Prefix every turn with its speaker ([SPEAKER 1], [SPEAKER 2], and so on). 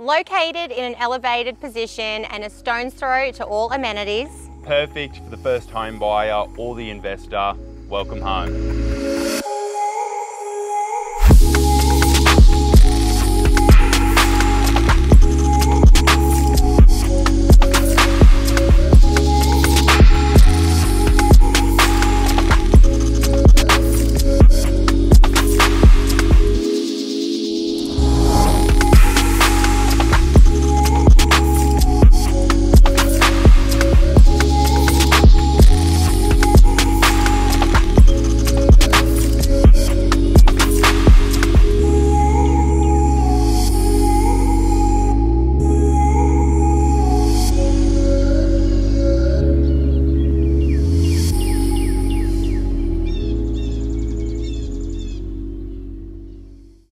[SPEAKER 1] Located in an elevated position and a stone's throw to all amenities.
[SPEAKER 2] Perfect for the first home buyer or the investor. Welcome home.